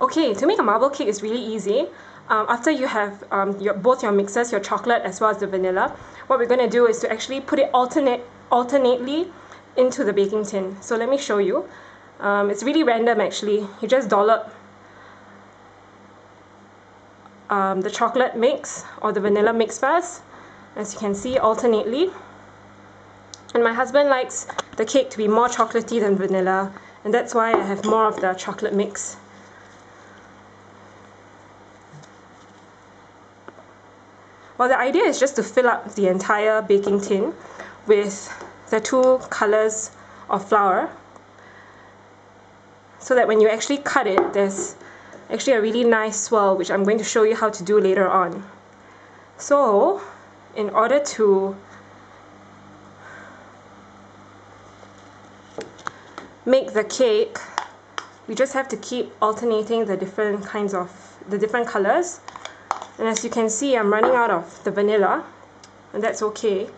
Okay, to make a marble cake is really easy. Um, after you have um, your, both your mixes, your chocolate as well as the vanilla, what we're going to do is to actually put it alternate alternately into the baking tin. So let me show you. Um, it's really random actually. You just dollop um, the chocolate mix or the vanilla mix first, as you can see alternately. And my husband likes the cake to be more chocolatey than vanilla, and that's why I have more of the chocolate mix. Well, the idea is just to fill up the entire baking tin with the two colors of flour so that when you actually cut it, there's actually a really nice swirl which I'm going to show you how to do later on. So, in order to make the cake, we just have to keep alternating the different kinds of, the different colors. And as you can see, I'm running out of the vanilla, and that's okay.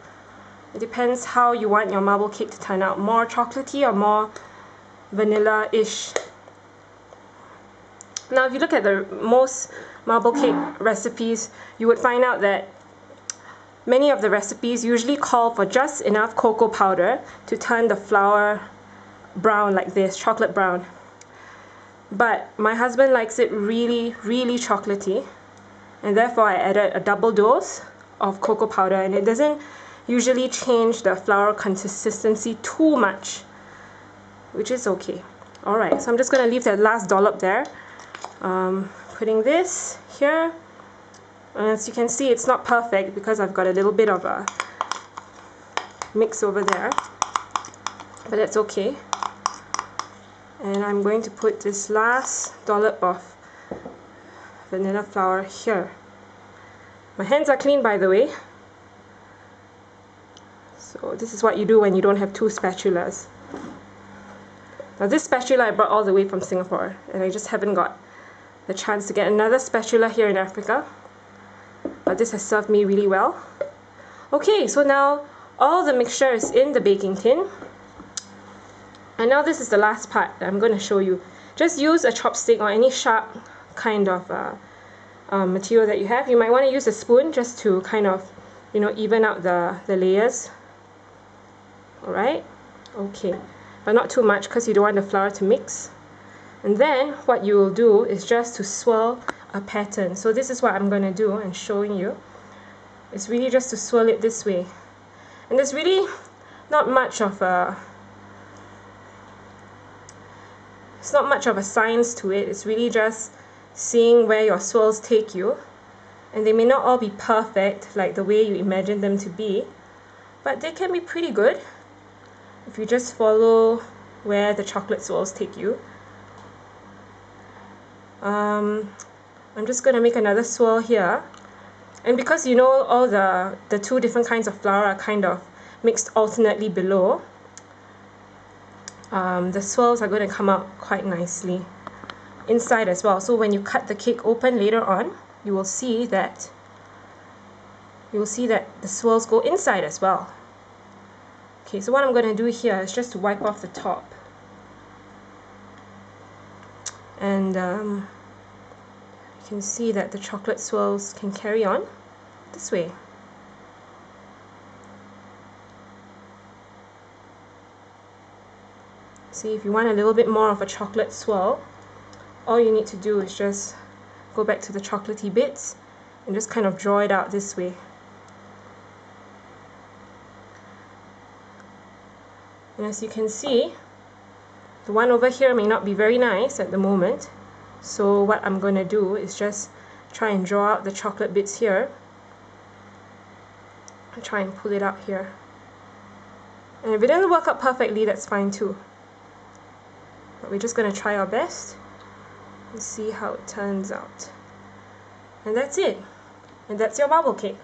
It depends how you want your marble cake to turn out, more chocolatey or more vanilla-ish. Now if you look at the most marble cake recipes, you would find out that many of the recipes usually call for just enough cocoa powder to turn the flour brown like this, chocolate brown. But my husband likes it really, really chocolatey. And therefore I added a double dose of cocoa powder. And it doesn't usually change the flour consistency too much which is okay. Alright so I'm just going to leave that last dollop there. Um, putting this here. And as you can see it's not perfect because I've got a little bit of a mix over there. But that's okay and I'm going to put this last dollop of vanilla flour here. My hands are clean by the way. So this is what you do when you don't have two spatulas. Now this spatula I brought all the way from Singapore and I just haven't got the chance to get another spatula here in Africa. But this has served me really well. Okay so now all the mixture is in the baking tin and now this is the last part that I'm going to show you. Just use a chopstick or any sharp kind of uh, uh, material that you have. You might want to use a spoon just to kind of you know even out the, the layers. Alright? Okay. But not too much because you don't want the flour to mix. And then what you will do is just to swirl a pattern. So this is what I'm going to do and showing you. It's really just to swirl it this way. And there's really not much of a it's not much of a science to it. It's really just seeing where your swirls take you. And they may not all be perfect like the way you imagine them to be but they can be pretty good. If you just follow where the chocolate swirls take you. Um, I'm just going to make another swirl here. And because you know all the the two different kinds of flour are kind of mixed alternately below um, the swirls are going to come out quite nicely inside as well. So when you cut the cake open later on you will see that you will see that the swirls go inside as well. Okay so what I'm going to do here is just to wipe off the top. And um, you can see that the chocolate swirls can carry on this way. See if you want a little bit more of a chocolate swirl all you need to do is just go back to the chocolatey bits and just kind of draw it out this way. And as you can see, the one over here may not be very nice at the moment. So what I'm going to do is just try and draw out the chocolate bits here. And try and pull it out here. And if it doesn't work out perfectly, that's fine too. But we're just going to try our best and see how it turns out. And that's it. And that's your marble cake.